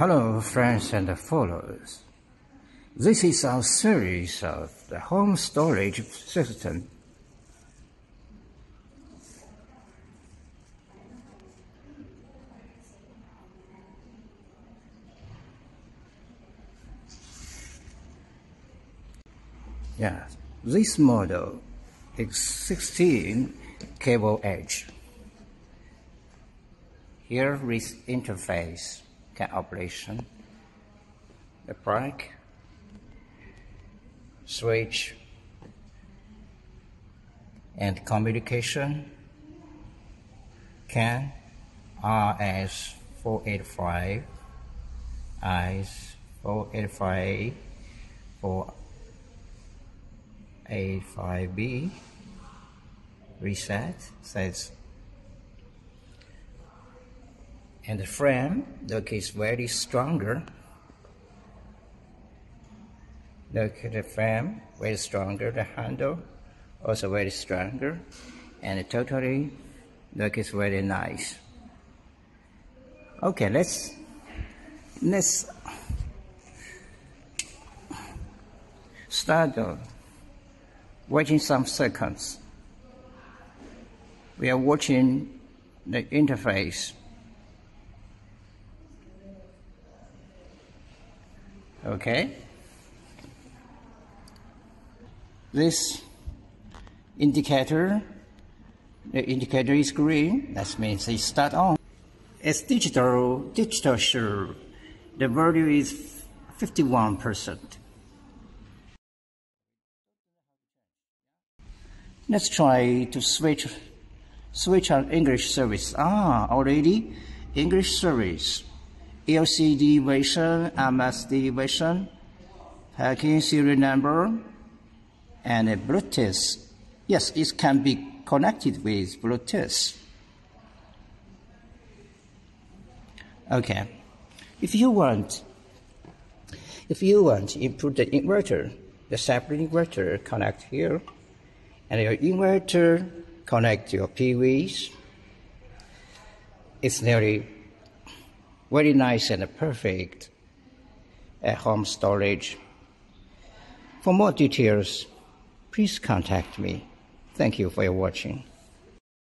Hello, friends and followers. This is our series of the home storage system. Yeah, this model is 16 cable edge. Here with interface can operation, the brake, switch, and communication can RS 485, RS 485 for A5B reset says and the frame look is very stronger. Look the frame very stronger. The handle also very stronger. And totally look is very nice. Okay let's let's start uh, watching some seconds. We are watching the interface okay. This indicator the indicator is green that means it start on. It's digital digital sure the value is 51 percent. Let's try to switch switch on english service. Ah already english service LCD version, MSD version, hacking serial number, and Bluetooth. Yes, it can be connected with Bluetooth. Okay, if you want, if you want, you put the inverter, the separate inverter connect here, and your inverter connect your PVs. It's nearly very nice and perfect at home storage. For more details, please contact me. Thank you for your watching.